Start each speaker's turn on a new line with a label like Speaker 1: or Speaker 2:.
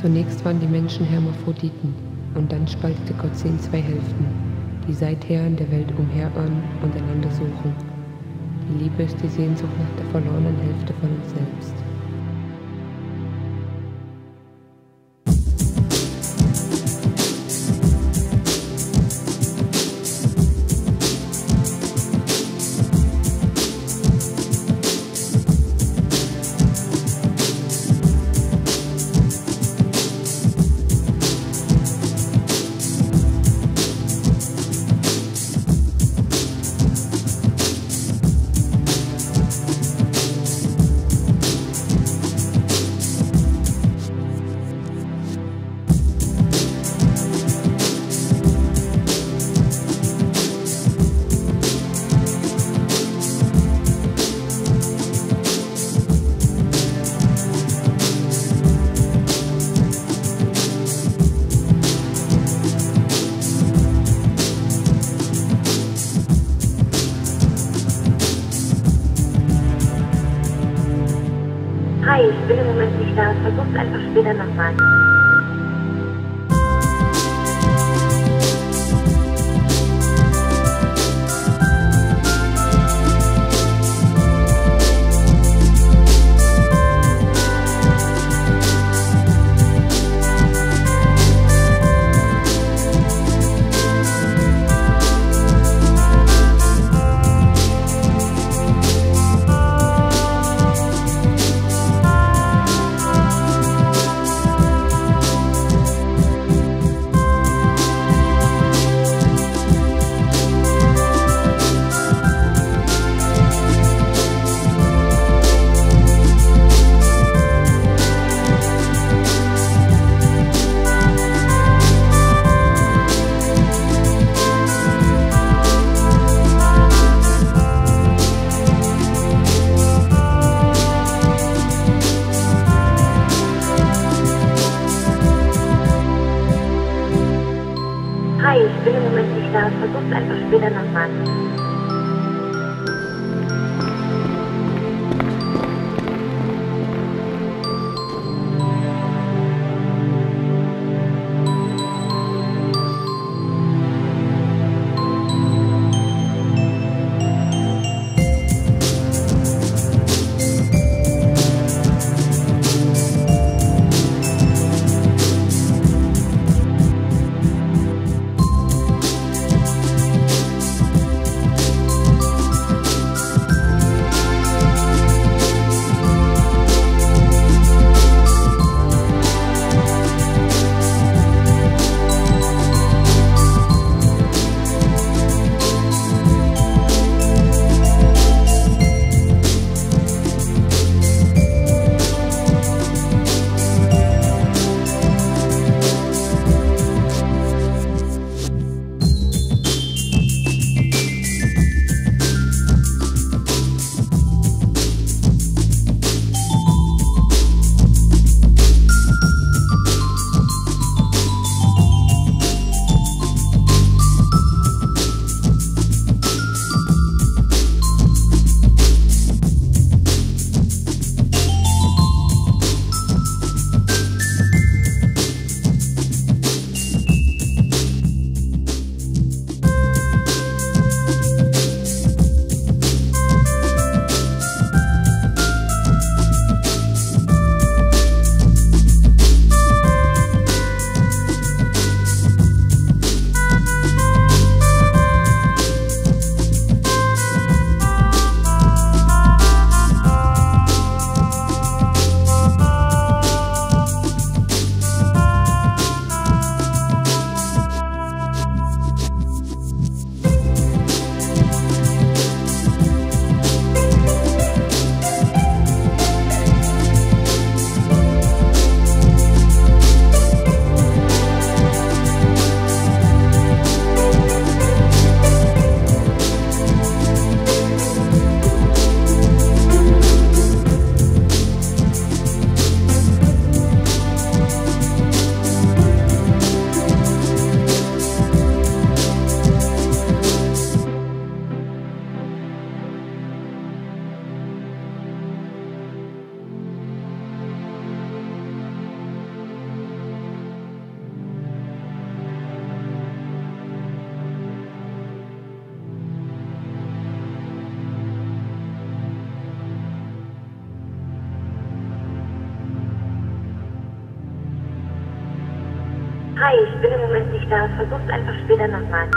Speaker 1: Zunächst waren die Menschen Hermaphroditen und dann spaltete Gott sie in zwei Hälften, die seither in der Welt umherirren und einander suchen. Die Liebe ist die Sehnsucht nach der verlorenen Hälfte von uns selbst.
Speaker 2: Hi, ich bin im Moment nicht da. Versuch's einfach später nochmal. Da. Versuch's einfach später nochmal. Hi, ich bin im Moment nicht da. Versuch's einfach später nochmal.